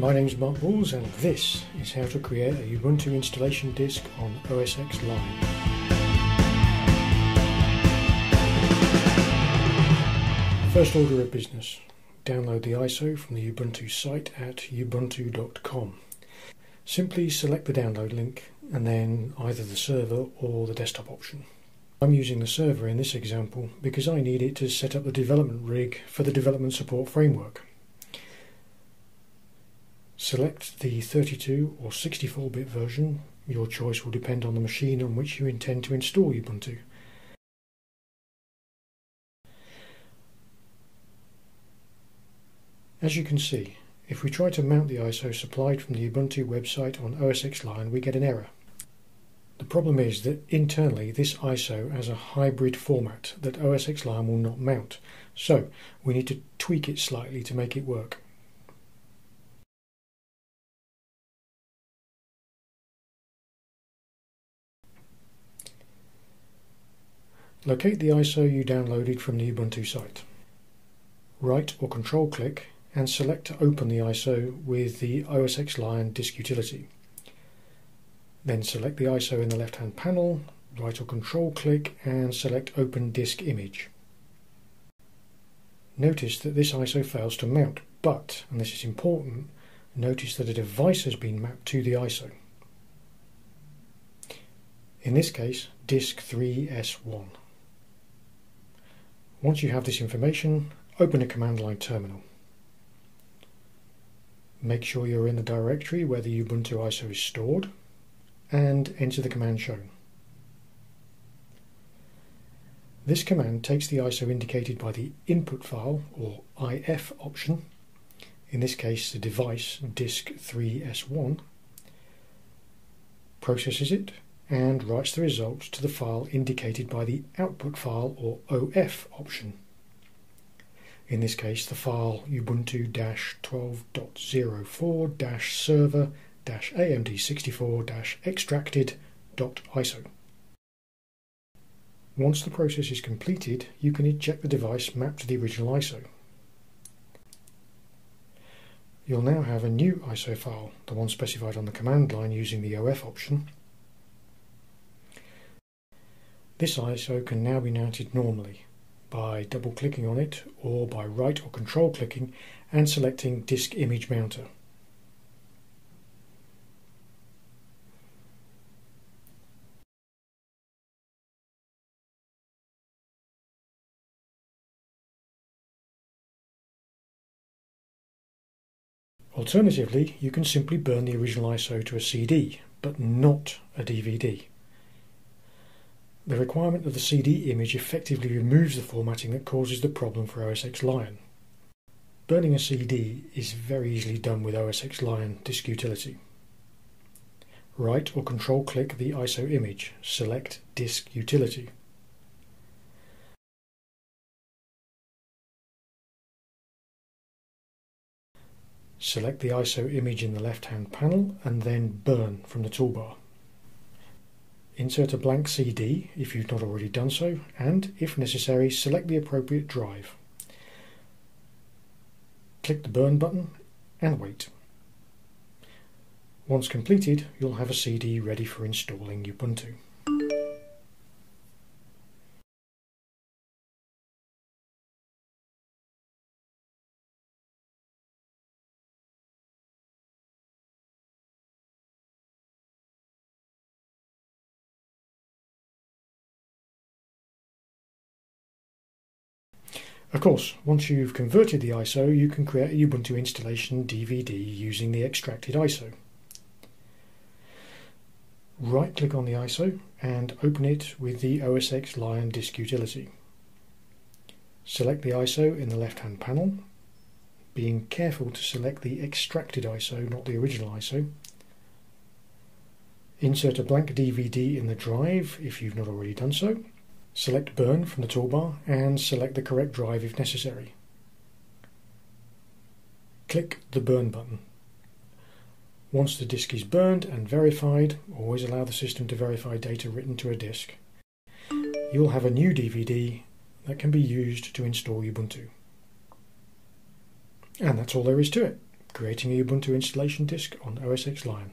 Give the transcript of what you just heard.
my name is Mark Balls and this is how to create a Ubuntu installation disk on OS X Lion. First order of business, download the ISO from the Ubuntu site at ubuntu.com. Simply select the download link and then either the server or the desktop option. I'm using the server in this example because I need it to set up the development rig for the development support framework. Select the 32 or 64-bit version. Your choice will depend on the machine on which you intend to install Ubuntu. As you can see, if we try to mount the ISO supplied from the Ubuntu website on OS X Lion, we get an error. The problem is that internally this ISO has a hybrid format that OS X Lion will not mount, so we need to tweak it slightly to make it work. Locate the ISO you downloaded from the Ubuntu site. Right or control click and select to open the ISO with the OS X Lion disk utility. Then select the ISO in the left hand panel, right or control click and select open disk image. Notice that this ISO fails to mount, but, and this is important, notice that a device has been mapped to the ISO. In this case, disk 3S1. Once you have this information, open a command line terminal. Make sure you're in the directory where the Ubuntu ISO is stored and enter the command shown. This command takes the ISO indicated by the input file or IF option, in this case the device disk 3S1, processes it and writes the results to the file indicated by the output file or OF option. In this case, the file ubuntu-12.04-server-amd64-extracted.iso. Once the process is completed, you can eject the device mapped to the original ISO. You'll now have a new ISO file, the one specified on the command line using the OF option, this ISO can now be mounted normally by double clicking on it or by right or control clicking and selecting Disk Image Mounter. Alternatively, you can simply burn the original ISO to a CD, but not a DVD. The requirement of the CD image effectively removes the formatting that causes the problem for OS X Lion. Burning a CD is very easily done with OS X Lion disk utility. Right or control click the ISO image, select Disk Utility. Select the ISO image in the left hand panel and then Burn from the toolbar. Insert a blank CD if you've not already done so, and, if necessary, select the appropriate drive. Click the Burn button and wait. Once completed, you'll have a CD ready for installing Ubuntu. Of course, once you've converted the ISO, you can create a Ubuntu installation DVD using the extracted ISO. Right click on the ISO and open it with the OS X Lion disk utility. Select the ISO in the left hand panel, being careful to select the extracted ISO, not the original ISO. Insert a blank DVD in the drive if you've not already done so Select Burn from the toolbar and select the correct drive if necessary. Click the Burn button. Once the disk is burned and verified, always allow the system to verify data written to a disk. You'll have a new DVD that can be used to install Ubuntu. And that's all there is to it. creating a Ubuntu installation disk on OS X Lion.